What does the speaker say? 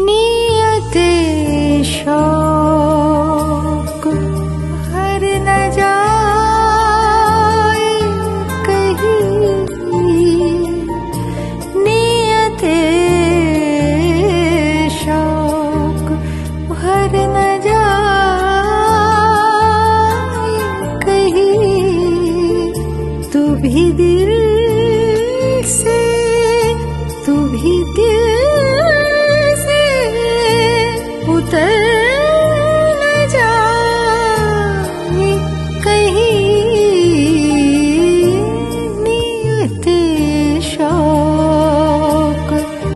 नियते शौक। हर न जाए कहीं। नियते हर न जाए कहीं। तू भी दिल से, तू भी दिल उतर